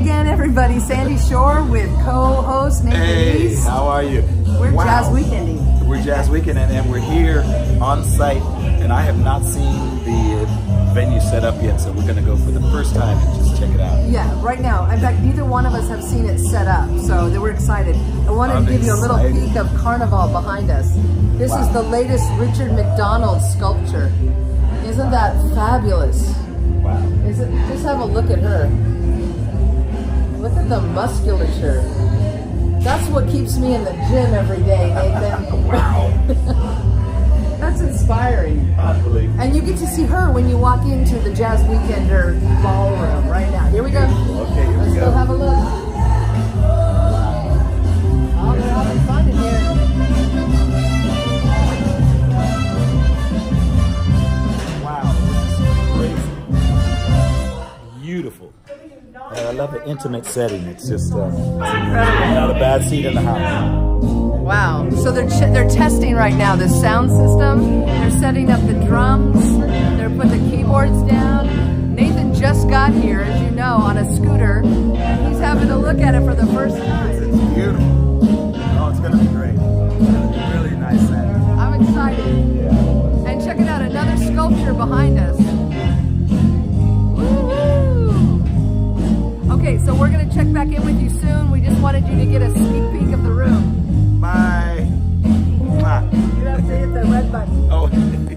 again, everybody. Sandy Shore with co-host Nathan Hey, East. how are you? We're Wow. jazz weekending. We're jazz weekend and, we're here on site and I have not seen the venue set up yet so we're going to go for the first time and just check it out. Yeah, right now. In fact, neither one of us have seen it set up, so we're excited. I wanted I'm to give you a little peek of Carnival behind us. This is the latest Richard MacDonald sculpture. Isn't that fabulous? Wow. Is it? Just have a look at her. At the musculature. That's what keeps me in the gym every day, Nathan. Wow. That's inspiring. Unbelievable. And you get to see her when you walk into the Jazz Weekender ballroom right now. Here we go. Okay, here we Let's go. go have a look. Oh, they're having fun in here. Wow. This is crazy. Beautiful. And I love the intimate setting. It's just uh, not a bad seat in the house. Wow. So they're ch- they're testing right now the sound system. They're setting up the drums. They're putting the keyboards down. Nathan just got here, as you know, on a scooter. And He's having a look at it for the first time. It's beautiful. Oh, it's going to be great. It's going to be really nice set. I'm excited. Yeah. And check it out, another sculpture behind us. Okay, so we're gonna check back in with you soon. We just wanted you to get a sneak peek of the room. Bye. Mwah. You have to hit the red button. Oh.